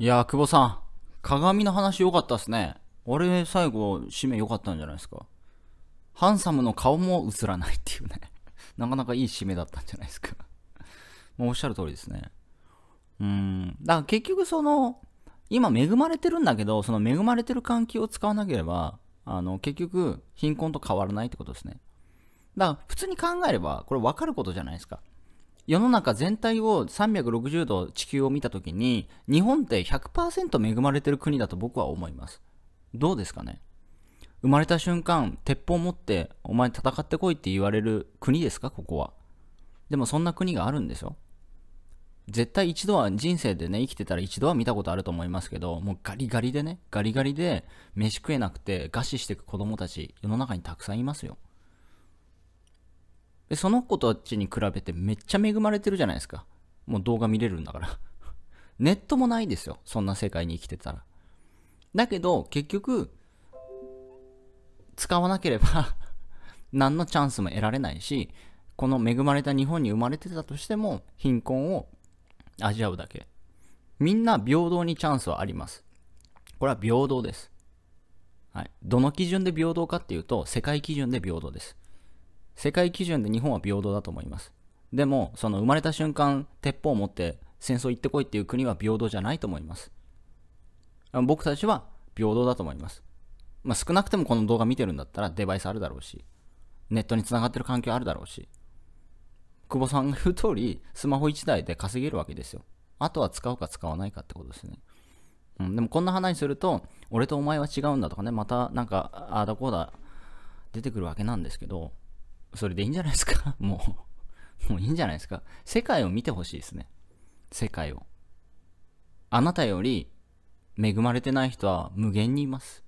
いや、久保さん、鏡の話良かったっすね。俺、最後、締め良かったんじゃないですか。ハンサムの顔も映らないっていうね。なかなかいい締めだったんじゃないですか。もうおっしゃる通りですね。うん。だから結局その、今恵まれてるんだけど、その恵まれてる環境を使わなければ、あの、結局、貧困と変わらないってことですね。だから、普通に考えれば、これ分かることじゃないですか。世の中全体を360度地球を見たときに、日本って100%恵まれてる国だと僕は思います。どうですかね？生まれた瞬間、鉄砲持って、お前戦ってこいって言われる国ですか？ここは。でもそんな国があるんですよ。絶対一度は人生でね、生きてたら一度は見たことあると思いますけど、もうガリガリでね、ガリガリで飯食えなくて餓死していく子供たち、世の中にたくさんいますよ。で、その子たちに比べてめっちゃ恵まれてるじゃないですか。もう動画見れるんだから。ネットもないですよ。そんな世界に生きてたら。だけど、結局、使わなければ 何のチャンスも得られないし、この恵まれた日本に生まれてたとしても、貧困を味わうだけ。みんな平等にチャンスはあります。これは平等です。はい。どの基準で平等かっていうと、世界基準で平等です。世界基準で日本は平等だと思います。でも、その生まれた瞬間、鉄砲を持って戦争行ってこいっていう国は平等じゃないと思います。僕たちは平等だと思います。まあ、少なくてもこの動画見てるんだったらデバイスあるだろうし、ネットに繋がってる環境あるだろうし、久保さんが言う通り、スマホ1台で稼げるわけですよ。あとは使うか使わないかってことですね。うん、でもこんな話すると、俺とお前は違うんだとかね、またなんか、ああだこうだ出てくるわけなんですけど、それでいいんじゃないですか？もう、もういいんじゃないですか？世界を見てほしいですね。世界を。あなたより恵まれてない人は無限にいます。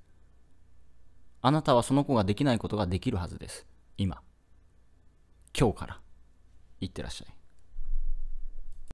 あなたはその子ができないことができるはずです。今。今日から。いってらっしゃい。